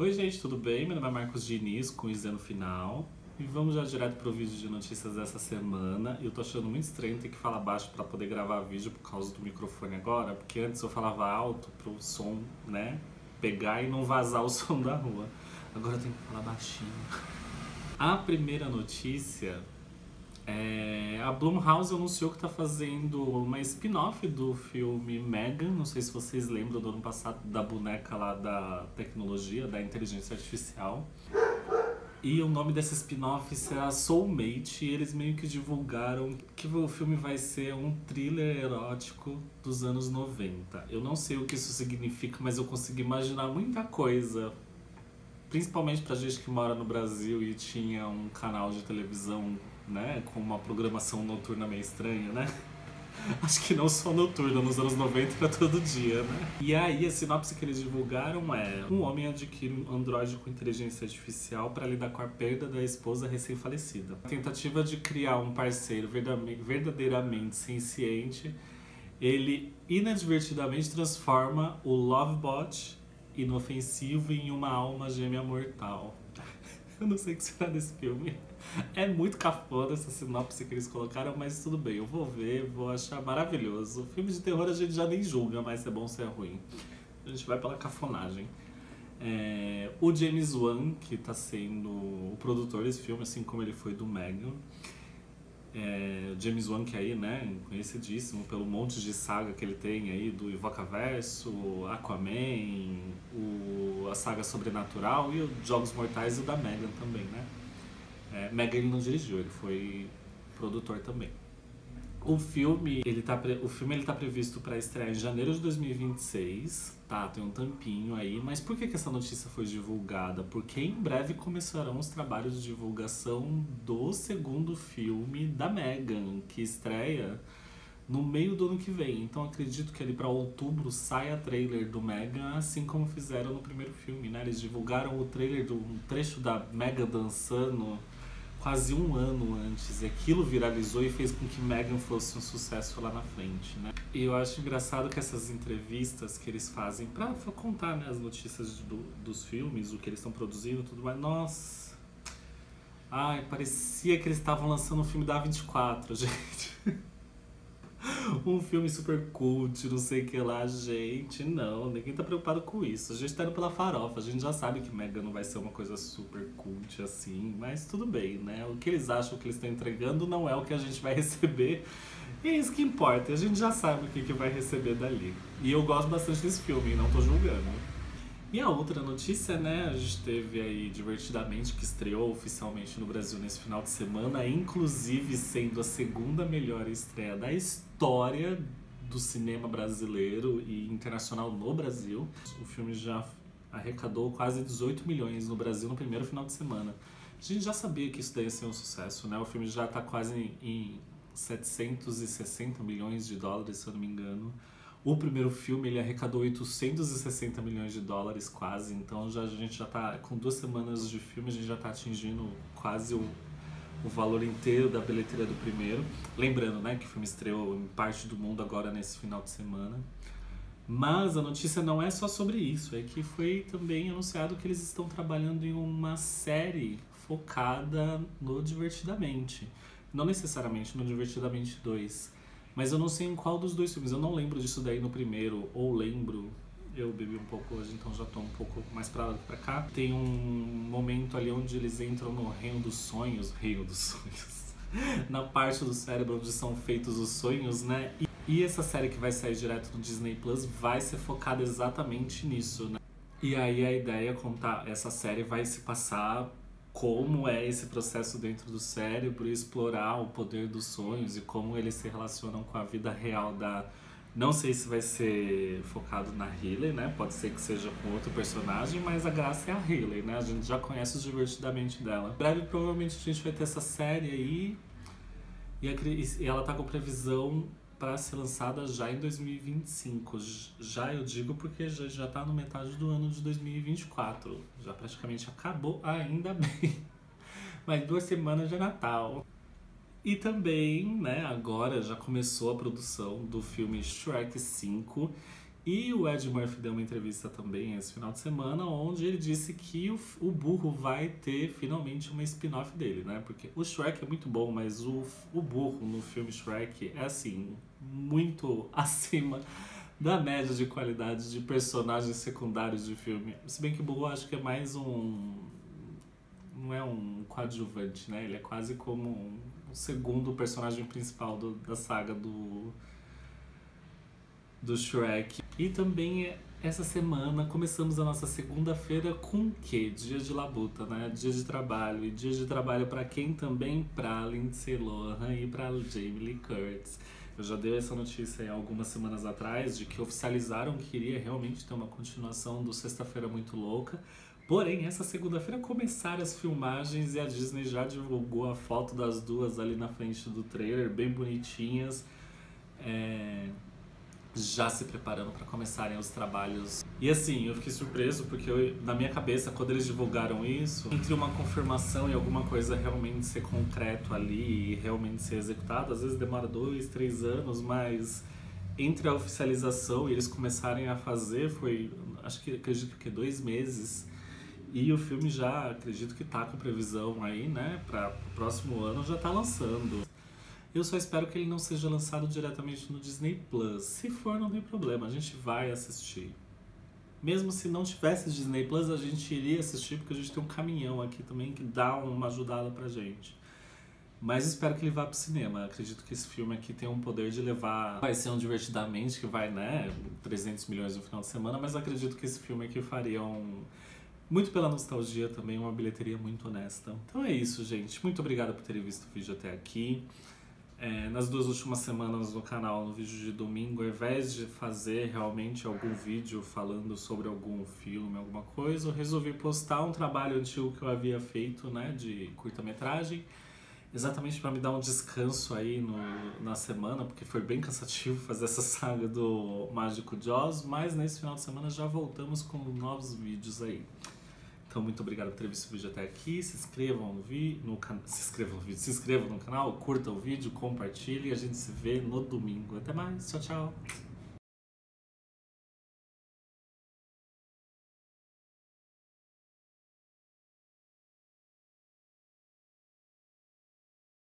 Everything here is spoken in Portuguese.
Oi, gente, tudo bem? Meu nome é Marcos Diniz, com Isê no final. E vamos já direto pro vídeo de notícias dessa semana. Eu tô achando muito estranho ter que falar baixo para poder gravar vídeo por causa do microfone agora, porque antes eu falava alto pro som, né, pegar e não vazar o som da rua. Agora eu tenho que falar baixinho. A primeira notícia é, a Blumhouse anunciou que está fazendo uma spin-off do filme Megan. Não sei se vocês lembram do ano passado da boneca lá da tecnologia, da inteligência artificial. E o nome dessa spin-off será Soulmate. E eles meio que divulgaram que o filme vai ser um thriller erótico dos anos 90. Eu não sei o que isso significa, mas eu consegui imaginar muita coisa. Principalmente pra gente que mora no Brasil e tinha um canal de televisão né? Com uma programação noturna meio estranha, né? Acho que não só noturna, nos anos 90 era todo dia, né? E aí, a sinopse que eles divulgaram é: um homem adquire um androide com inteligência artificial para lidar com a perda da esposa recém-falecida. A tentativa de criar um parceiro verdadeiramente senciente, ele inadvertidamente transforma o Lovebot inofensivo em uma alma gêmea mortal. Eu não sei o que será desse filme. É muito cafona essa sinopse que eles colocaram, mas tudo bem, eu vou ver, vou achar maravilhoso. Filme de terror a gente já nem julga mais se é bom ou se é ruim. A gente vai pela cafonagem. É, o James Wan, que está sendo o produtor desse filme, assim como ele foi do Megan. É, James Wan, que é aí, né, conhecidíssimo pelo monte de saga que ele tem aí do Invocaverso, Aquaman, o, a saga Sobrenatural e os Jogos Mortais e o da Megan também, né? É, Mega ele não dirigiu, ele foi produtor também. O filme, ele tá, o filme ele tá previsto para estrear em janeiro de 2026, tá? Tem um tampinho aí. Mas por que, que essa notícia foi divulgada? Porque em breve começarão os trabalhos de divulgação do segundo filme da Megan, que estreia no meio do ano que vem. Então acredito que ali para outubro saia trailer do Megan, assim como fizeram no primeiro filme, né? Eles divulgaram o trailer do um trecho da Megan dançando quase um ano antes. E aquilo viralizou e fez com que Megan fosse um sucesso lá na frente, né? E eu acho engraçado que essas entrevistas que eles fazem para contar né, as notícias do, dos filmes, o que eles estão produzindo tudo mais, nossa. Ai, parecia que eles estavam lançando um filme da 24, gente um filme super cult, não sei o que lá, gente. Não, ninguém tá preocupado com isso. A gente tá indo pela farofa. A gente já sabe que Mega não vai ser uma coisa super cult assim, mas tudo bem, né? O que eles acham que eles estão entregando não é o que a gente vai receber. E é isso que importa. A gente já sabe o que, que vai receber dali. E eu gosto bastante desse filme, não tô julgando. E a outra notícia, né, a gente teve aí Divertidamente, que estreou oficialmente no Brasil nesse final de semana, inclusive sendo a segunda melhor estreia da história do cinema brasileiro e internacional no Brasil. O filme já arrecadou quase 18 milhões no Brasil no primeiro final de semana. A gente já sabia que isso daí ia ser um sucesso, né? O filme já está quase em 760 milhões de dólares, se eu não me engano. O primeiro filme ele arrecadou 860 milhões de dólares quase, então já, a gente já está com duas semanas de filme, a gente já está atingindo quase o, o valor inteiro da bilheteria do primeiro. Lembrando, né, que o filme estreou em parte do mundo agora nesse final de semana. Mas a notícia não é só sobre isso, é que foi também anunciado que eles estão trabalhando em uma série focada no Divertidamente. Não necessariamente no Divertidamente 2, mas eu não sei em qual dos dois filmes. Eu não lembro disso daí no primeiro, ou lembro. Eu bebi um pouco hoje, então já tô um pouco mais pra lá do que pra cá. Tem um momento ali onde eles entram no reino dos sonhos. Reino dos sonhos. Na parte do cérebro onde são feitos os sonhos, né? E, e essa série que vai sair direto no Disney Plus vai ser focada exatamente nisso, né? E aí a ideia é contar, essa série vai se passar como é esse processo dentro do cérebro e explorar o poder dos sonhos e como eles se relacionam com a vida real da. Não sei se vai ser focado na Hayley, né? Pode ser que seja com outro personagem, mas a graça é a Hayley, né? A gente já conhece os divertidamente dela. Em breve, provavelmente, a gente vai ter essa série aí. E ela tá com previsão para ser lançada já em 2025. Já eu digo porque já, já tá no metade do ano de 2024. Já praticamente acabou, ainda bem. Mas duas semanas de Natal. E também, né, agora já começou a produção do filme Shrek 5, E o Ed Murphy deu uma entrevista também esse final de semana, onde ele disse que o, o burro vai ter finalmente uma spin-off dele, né? Porque o Shrek é muito bom, mas o, o burro no filme Shrek é assim, muito acima da média de qualidade de personagens secundários de filme. Se bem que burro acho que é mais um. Não é um coadjuvante, né? Ele é quase como um, o segundo personagem principal do, da saga do do Shrek. E também essa semana começamos a nossa segunda-feira com o quê? Dia de labuta, né? Dia de trabalho. E dia de trabalho para quem também? Pra Lindsay Lohan e pra Jamie Lee Curtis. Eu já dei essa notícia aí algumas semanas atrás de que oficializaram que iria realmente ter uma continuação do Sexta-feira Muito Louca. Porém, essa segunda-feira começaram as filmagens e a Disney já divulgou a foto das duas ali na frente do trailer, bem bonitinhas. É já se preparando para começarem os trabalhos. E assim, eu fiquei surpreso porque eu, na minha cabeça, quando eles divulgaram isso, entre uma confirmação e alguma coisa realmente ser concreto ali e realmente ser executado, às vezes demora dois, três anos, mas entre a oficialização e eles começarem a fazer foi, acho que acredito que dois meses. E o filme já acredito que tá com previsão aí, né, para o próximo ano já tá lançando. Eu só espero que ele não seja lançado diretamente no Disney Plus. Se for, não tem problema, a gente vai assistir. Mesmo se não tivesse Disney Plus, a gente iria assistir porque a gente tem um caminhão aqui também que dá uma ajudada pra gente. Mas espero que ele vá pro cinema. Acredito que esse filme aqui tem um poder de levar. Vai ser um divertidamente que vai, né? 300 milhões no final de semana, mas acredito que esse filme aqui faria um. Muito pela nostalgia também, uma bilheteria muito honesta. Então é isso, gente. Muito obrigado por terem visto o vídeo até aqui. É, nas duas últimas semanas no canal, no vídeo de domingo, ao invés de fazer realmente algum vídeo falando sobre algum filme, alguma coisa, eu resolvi postar um trabalho antigo que eu havia feito, né, de curta-metragem, exatamente para me dar um descanso aí no, na semana, porque foi bem cansativo fazer essa saga do Mágico Jaws, mas nesse final de semana já voltamos com novos vídeos aí. Então, muito obrigado por ter visto o vídeo até aqui. Se inscrevam no, vi no canal. Se inscrevam no vídeo, se inscrevam no canal, curta o vídeo, compartilhe a gente se vê no domingo. Até mais, tchau, tchau.